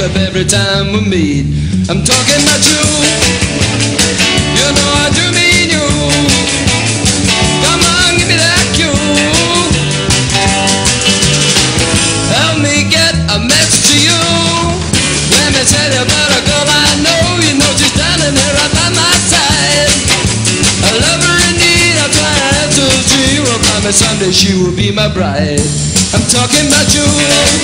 every time we meet. I'm talking about you. You know I do mean you. Come on, give me that cue. Help me get a message to you. Let me tell you about a girl I know. You know she's standing there right by my side. I love her indeed. I'll try to you. I promise someday she will be my bride. I'm talking about. You